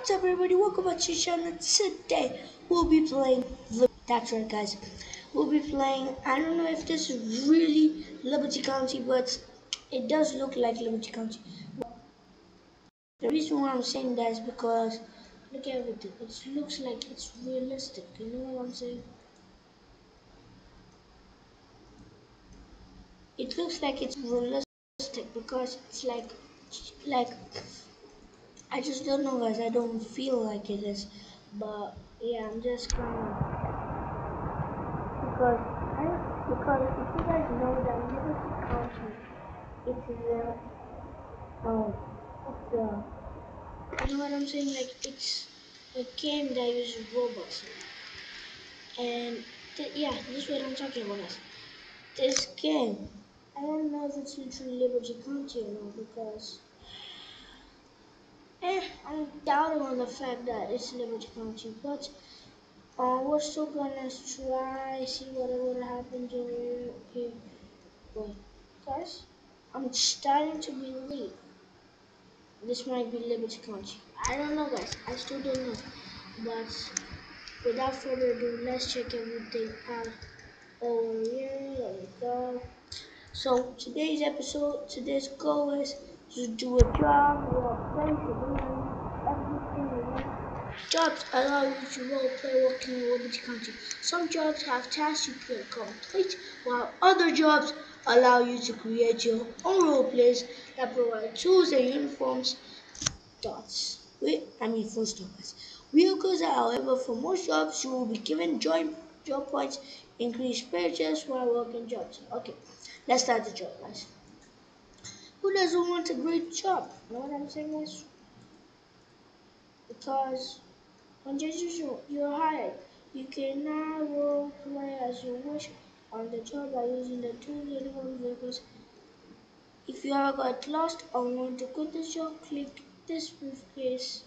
What's up everybody, welcome back to the channel. Today we'll be playing, that's right guys, we'll be playing, I don't know if this is really Liberty County, but it does look like Liberty County. The reason why I'm saying that is because, look at everything, it looks like it's realistic, you know what I'm saying? It looks like it's realistic because it's like, like I just don't know guys, I don't feel like it is. But yeah, I'm just gonna because I because if you guys know that Liberty County it is a oh it's a you know what I'm saying? Like it's a game that uses robots. And yeah, this is what I'm talking about guys. This game I don't know if it's literally Liberty County or not because I'm doubting on the fact that it's Liberty County, but uh, we're still gonna try see whatever happens over here. Wait, guys, I'm starting to believe this might be Liberty County. I don't know, guys. I still don't know, but without further ado, let's check everything out over here. There we go. So today's episode, today's goal is to do a job Jobs allow you to role play working in Liberty County. Some jobs have tasks you can complete, while other jobs allow you to create your own role plays that provide tools and uniforms. Dots. Wait, I mean full stoppers. Vehicles, however, for most jobs, you will be given joint job points, increased paychecks while working jobs. Okay. Let's start the job, guys. Who doesn't want a great job? You know what I'm saying, guys? Because when Jesus you're hired, you can now role play as you wish on the job by using the two uniform vehicles. If you ever got lost or want to quit the job, click this briefcase,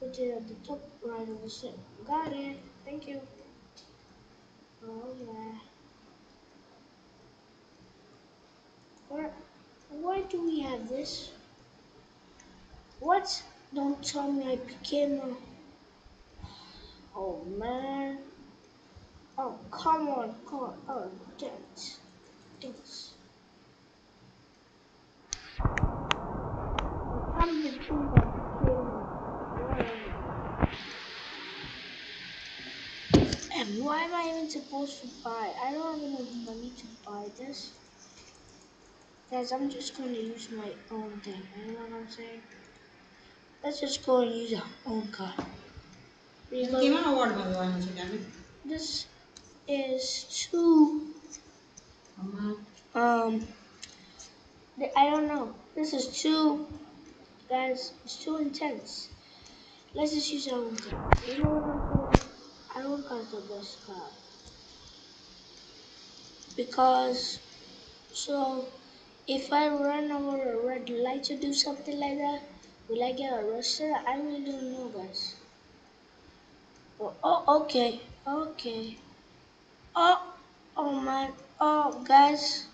put it at the top right of the screen. Got it. Thank you. Oh yeah. Why do we have this? What? Don't tell me I became a... Oh, man. Oh, come on, come on. Oh, the king And why am I even supposed to buy? I don't have enough money to buy this. Guys, I'm just going to use my own thing. You know what I'm saying? Let's just go and use our own car. This is too. Um. I don't know. This is too. Guys, it's too intense. Let's just use our own car. You know what I'm saying? Our own car's the best car. Because. So. If I run over a red light to do something like that, will I get arrested? I really don't know, guys. Oh, okay, okay. Oh, oh my, oh guys.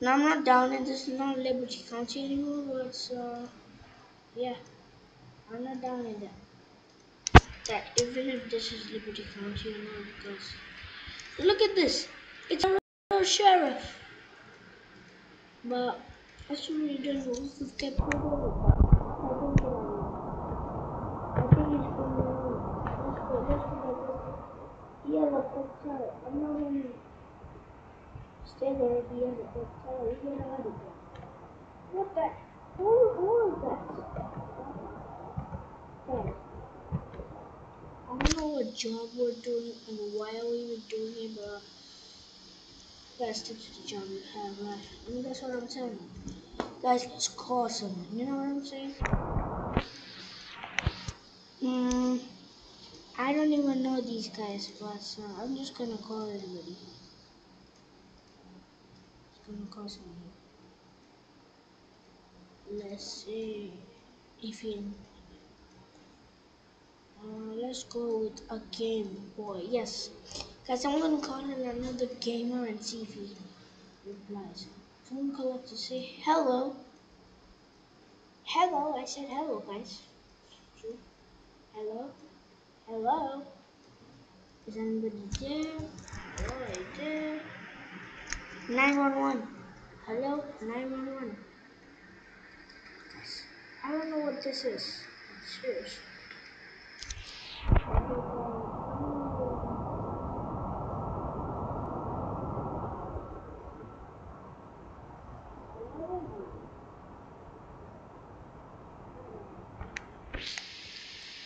Now I'm not down in this is not Liberty County anymore, but uh, yeah, I'm not down in that. That even if this is Liberty County or not, because look at this, it's a sheriff. But I should really don't know if we've kept hold of it. I think it I think it's from the Let's go, let's go. The. I'm not gonna stay there at the end of the hotel. We get out of here. What the? Who, is that? Okay. I don't know what job we're doing and why we even doing it, but Guys, stick to the job you have, right? I mean, that's what I'm saying. Guys, let's call someone. You know what I'm saying? Hmm. I don't even know these guys, but uh, I'm just gonna call everybody. Just gonna call someone. Let's see if you. Uh, let's go with a Game Boy. Yes. Guys, I'm gonna call another gamer and see if he replies. So gonna call up to say hello. Hello, I said hello, guys. Hello? Hello? Is anybody there? Hello, are you there? 911. Hello? 911. I don't know what this is. Seriously.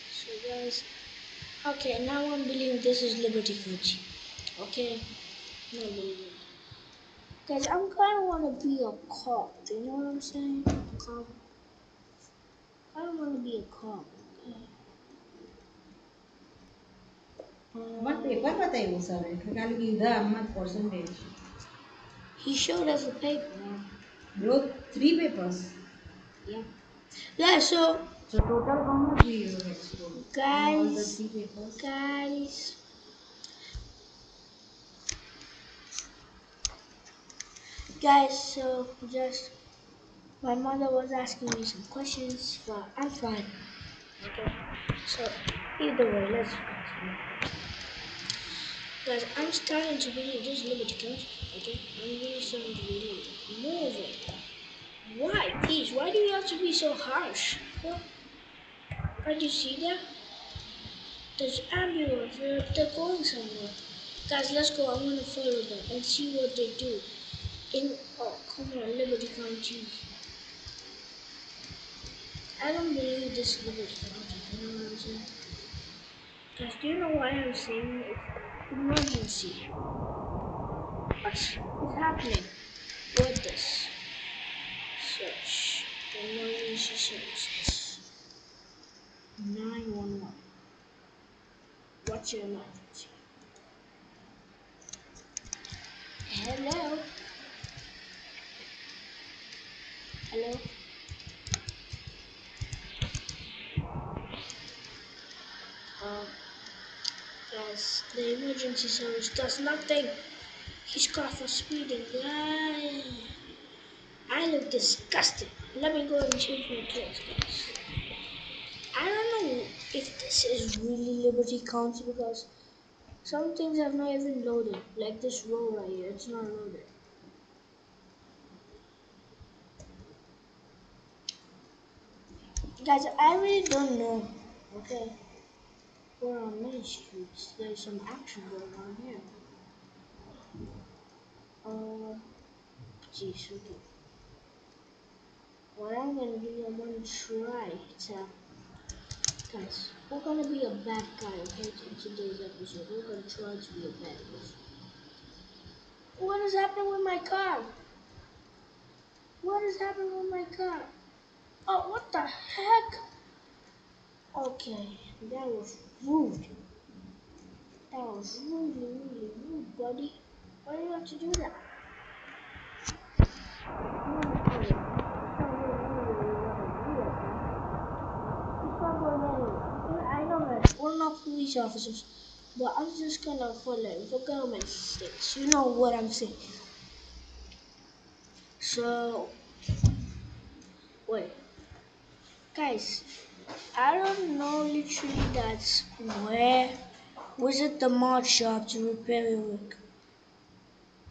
So guys, and now I'm believing this is Liberty Coochie. Okay? No, no, Guys, I'm kinda wanna be a cop, you know what I'm saying? Cop. I don't wanna be a cop, What paper are okay? But paper batayo sir, kakalagay the amount percentage. He showed us a paper. Bro, three papers. Yeah. Yeah, so so total how much we? Guys, guys. Guys, so just my mother was asking me some questions but I'm fine. Okay. So either way, let's continue. Guys, I'm starting to video just a little bit cut. Okay, I'm doing some video. Move it. Why, please? Why do you have to be so harsh? Can't you see them? There's ambulance. They're, going somewhere. Guys, let's go. I'm gonna follow them and see what they do. In oh, come on, Liberty County. I don't believe this is Liberty County. You know what I'm saying? Guys, do you know why I'm saying emergency? What is happening? What this? Search. Emergency services. 911. What's your emergency? Hello? Hello? Um, yes, the emergency service does nothing. He's caught for speeding. Ah, I look disgusted. Let me go and change my clothes, guys. If this is really Liberty County because some things have not even loaded. Like this row right here, it's not loaded. Guys, I really don't know. Okay. We're on many streets. There's some action going on here. Uh, geez, okay. What I'm gonna do, I'm gonna try to Guys, we're gonna be a bad guy, okay, in today's episode. We're gonna try to be a bad person. What is happening with my car? What is happening with my car? Oh, what the heck? Okay, that was rude. That was really, really rude, buddy. Why do you have to do that? I'm gonna tell you, it's not really, really what I do, okay? It's not going anywhere. I know that we're not police officers, but I'm just gonna follow it for government states. You know what I'm saying. So, wait, guys, I don't know literally that's where was it the mod shop to repair your rig.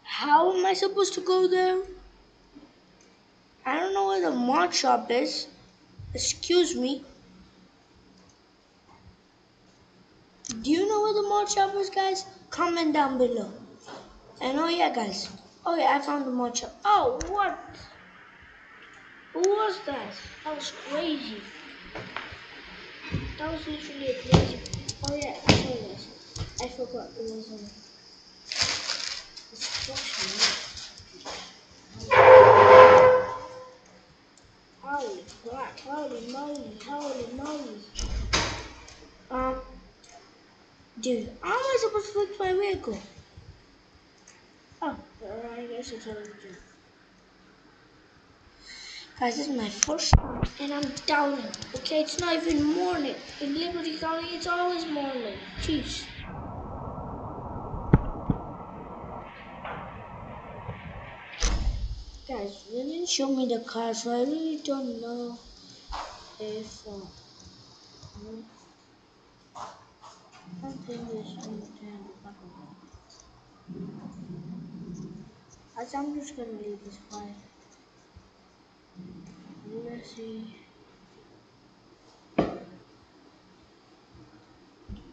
How am I supposed to go there? I don't know where the mod shop is. Excuse me. Do you know where the mod shop is, guys? Comment down below. And oh yeah, guys. Oh yeah, I found the mod shop. Oh, what? Who was that? That was crazy. That was literally a crazy. Oh yeah, I saw this. I forgot it was um. Destruction. Holy crap! Holy moly! Holy moly! Um, dude, how am I supposed to fix my vehicle? Oh, I guess it's already done. Guys, this is my first time and I'm down. Okay, it's not even morning. In Liberty County, it's always morning. Jeez. Guys, they didn't show me the car, so I really don't know if. Uh, hmm. Think I'm just gonna leave this quiet. Let's see.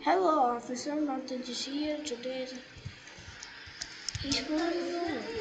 Hello, officer. Nothing to see here today. He's going